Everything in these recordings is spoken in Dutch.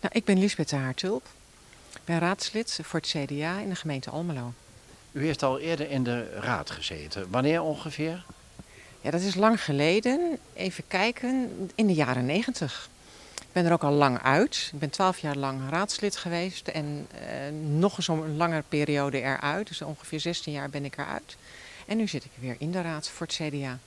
Nou, ik ben Lisbeth de Haartulp. Ik ben raadslid voor het CDA in de gemeente Almelo. U heeft al eerder in de raad gezeten. Wanneer ongeveer? Ja, dat is lang geleden. Even kijken, in de jaren negentig. Ik ben er ook al lang uit. Ik ben twaalf jaar lang raadslid geweest en eh, nog eens een langere periode eruit. Dus ongeveer 16 jaar ben ik eruit. En nu zit ik weer in de raad voor het CDA.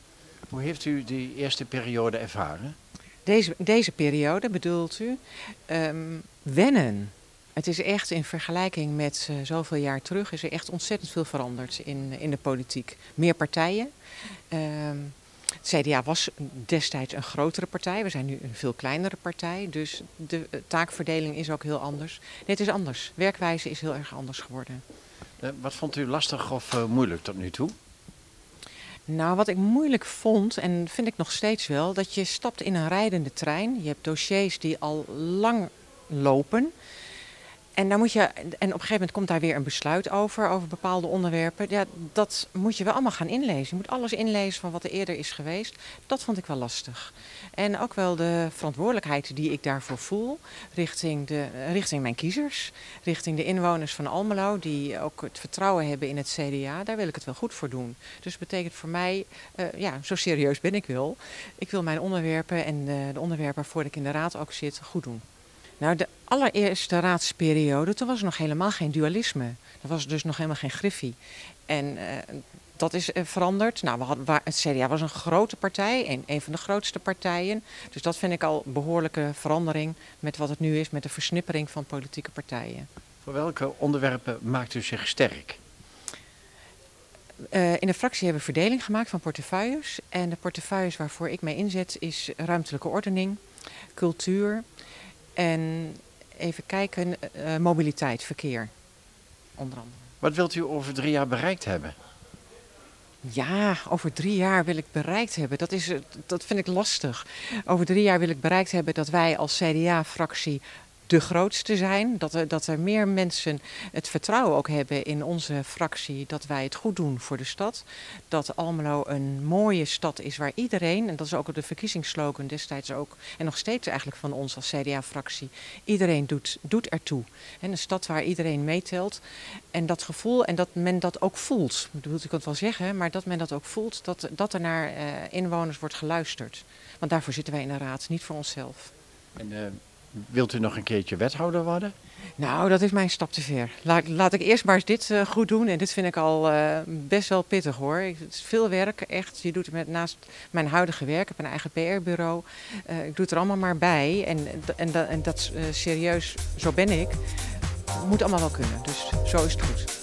Hoe heeft u die eerste periode ervaren? Deze, deze periode bedoelt u? Ehm, wennen. Het is echt in vergelijking met uh, zoveel jaar terug is er echt ontzettend veel veranderd in, in de politiek. Meer partijen. Ehm, het CDA was destijds een grotere partij. We zijn nu een veel kleinere partij. Dus de uh, taakverdeling is ook heel anders. Nee, het is anders. Werkwijze is heel erg anders geworden. Wat vond u lastig of moeilijk tot nu toe? Nou, wat ik moeilijk vond, en vind ik nog steeds wel, dat je stapt in een rijdende trein. Je hebt dossiers die al lang lopen. En, dan moet je, en op een gegeven moment komt daar weer een besluit over, over bepaalde onderwerpen. Ja, dat moet je wel allemaal gaan inlezen. Je moet alles inlezen van wat er eerder is geweest. Dat vond ik wel lastig. En ook wel de verantwoordelijkheid die ik daarvoor voel richting, de, richting mijn kiezers, richting de inwoners van Almelo, die ook het vertrouwen hebben in het CDA. Daar wil ik het wel goed voor doen. Dus dat betekent voor mij, uh, ja, zo serieus ben ik wel. Ik wil mijn onderwerpen en de, de onderwerpen waarvoor ik in de raad ook zit, goed doen. Nou, de allereerste raadsperiode, toen was er nog helemaal geen dualisme. Er was dus nog helemaal geen griffie. En uh, dat is uh, veranderd. Nou, we hadden, waar, het CDA was een grote partij, een, een van de grootste partijen. Dus dat vind ik al een behoorlijke verandering met wat het nu is, met de versnippering van politieke partijen. Voor welke onderwerpen maakt u zich sterk? Uh, in de fractie hebben we verdeling gemaakt van portefeuilles. En de portefeuilles waarvoor ik mee inzet is ruimtelijke ordening, cultuur, en even kijken, uh, mobiliteit, verkeer, onder andere. Wat wilt u over drie jaar bereikt hebben? Ja, over drie jaar wil ik bereikt hebben. Dat, is, dat vind ik lastig. Over drie jaar wil ik bereikt hebben dat wij als CDA-fractie de grootste zijn. Dat er, dat er meer mensen het vertrouwen ook hebben in onze fractie dat wij het goed doen voor de stad. Dat Almelo een mooie stad is waar iedereen, en dat is ook de verkiezingsslogan destijds ook, en nog steeds eigenlijk van ons als CDA-fractie, iedereen doet, doet ertoe. En een stad waar iedereen meetelt. En dat gevoel, en dat men dat ook voelt, dat ik het wel zeggen, maar dat men dat ook voelt, dat, dat er naar uh, inwoners wordt geluisterd. Want daarvoor zitten wij in de raad, niet voor onszelf. En, uh... Wilt u nog een keertje wethouder worden? Nou, dat is mijn stap te ver. Laat, laat ik eerst maar eens dit uh, goed doen. En dit vind ik al uh, best wel pittig hoor. Het is veel werk, echt. Je doet het met, naast mijn huidige werk. Ik heb een eigen PR-bureau. Uh, ik doe het er allemaal maar bij. En, en, en dat serieus, zo ben ik. Moet allemaal wel kunnen. Dus zo is het goed.